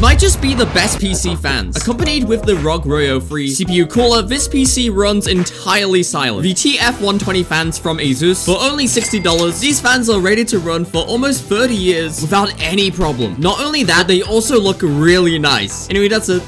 might just be the best PC fans. Accompanied with the ROG Ryuo 3 CPU cooler, this PC runs entirely silent. The TF120 fans from Asus, for only $60, these fans are rated to run for almost 30 years without any problem. Not only that, they also look really nice. Anyway, that's it.